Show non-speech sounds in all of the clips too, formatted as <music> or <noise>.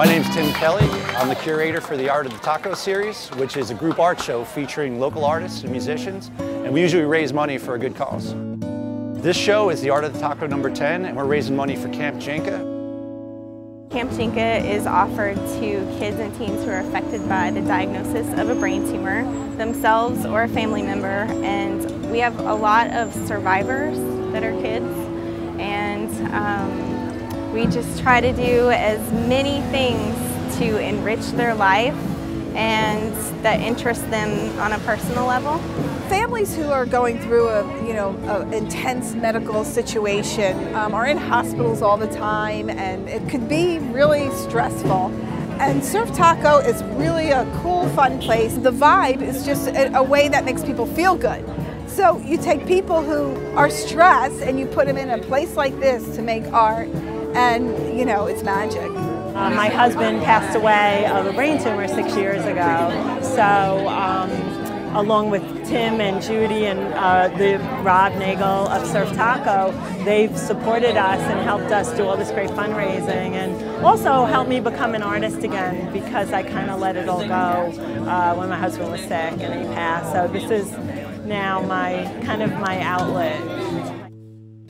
My name's Tim Kelly. I'm the curator for the Art of the Taco series, which is a group art show featuring local artists and musicians, and we usually raise money for a good cause. This show is the Art of the Taco number 10, and we're raising money for Camp Jinka. Camp Jinka is offered to kids and teens who are affected by the diagnosis of a brain tumor, themselves or a family member, and we have a lot of survivors that are kids, and um, we just try to do as many things to enrich their life and that interest them on a personal level. Families who are going through a you know a intense medical situation um, are in hospitals all the time, and it could be really stressful. And Surf Taco is really a cool, fun place. The vibe is just a, a way that makes people feel good. So you take people who are stressed and you put them in a place like this to make art and you know, it's magic. Uh, my husband passed away of a brain tumor six years ago, so um, along with Tim and Judy and uh, the Rob Nagel of Surf Taco, they've supported us and helped us do all this great fundraising and also helped me become an artist again because I kind of let it all go uh, when my husband was sick and he passed. So this is now my kind of my outlet.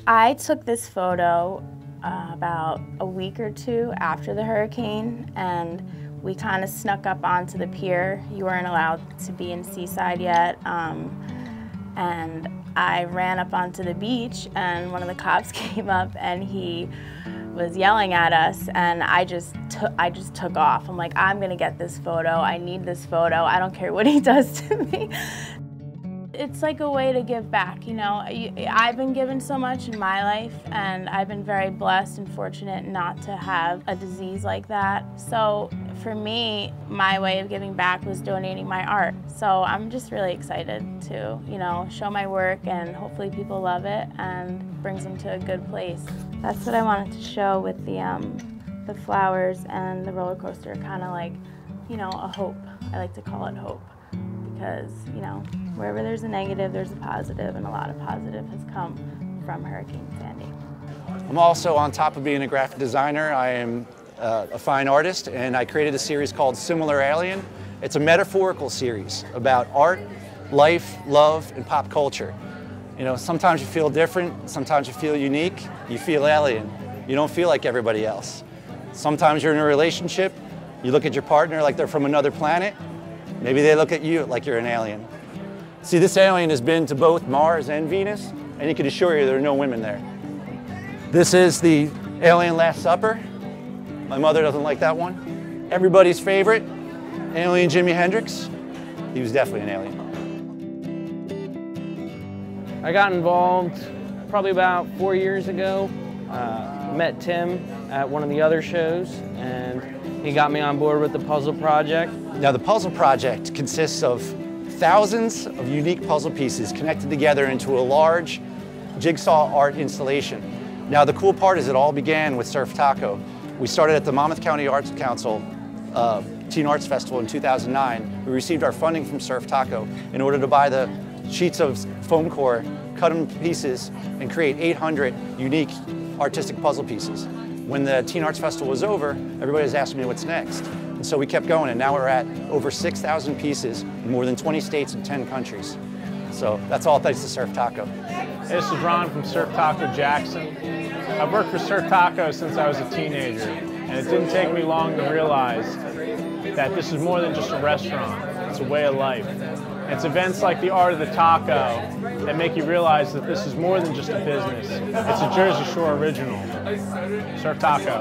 I took this photo uh, about a week or two after the hurricane and we kind of snuck up onto the pier. You weren't allowed to be in Seaside yet. Um, and I ran up onto the beach and one of the <laughs> cops <laughs> came up and he was yelling at us and I just took I just took off. I'm like, I'm gonna get this photo. I need this photo. I don't care what he <laughs> does to me it's like a way to give back, you know. I've been given so much in my life and I've been very blessed and fortunate not to have a disease like that. So for me, my way of giving back was donating my art. So I'm just really excited to, you know, show my work and hopefully people love it and brings them to a good place. That's what I wanted to show with the, um, the flowers and the roller coaster, kind of like, you know, a hope. I like to call it hope because, you know, wherever there's a negative, there's a positive, and a lot of positive has come from Hurricane Sandy. I'm also, on top of being a graphic designer, I am uh, a fine artist, and I created a series called Similar Alien. It's a metaphorical series about art, life, love, and pop culture. You know, sometimes you feel different, sometimes you feel unique, you feel alien. You don't feel like everybody else. Sometimes you're in a relationship, you look at your partner like they're from another planet, maybe they look at you like you're an alien. See, this alien has been to both Mars and Venus, and he can assure you there are no women there. This is the Alien Last Supper. My mother doesn't like that one. Everybody's favorite, Alien Jimi Hendrix. He was definitely an alien. I got involved probably about four years ago. Uh, met Tim at one of the other shows, and he got me on board with the puzzle project. Now, the puzzle project consists of thousands of unique puzzle pieces connected together into a large jigsaw art installation. Now the cool part is it all began with Surf Taco. We started at the Monmouth County Arts Council uh, Teen Arts Festival in 2009. We received our funding from Surf Taco in order to buy the sheets of foam core, cut them to pieces, and create 800 unique artistic puzzle pieces. When the Teen Arts Festival was over, everybody was asking me what's next. And so we kept going, and now we're at over 6,000 pieces in more than 20 states and 10 countries. So that's all thanks to Surf Taco. This is Ron from Surf Taco Jackson. I've worked for Surf Taco since I was a teenager, and it didn't take me long to realize that this is more than just a restaurant. It's a way of life. It's events like the Art of the Taco that make you realize that this is more than just a business. It's a Jersey Shore original. Surf Taco.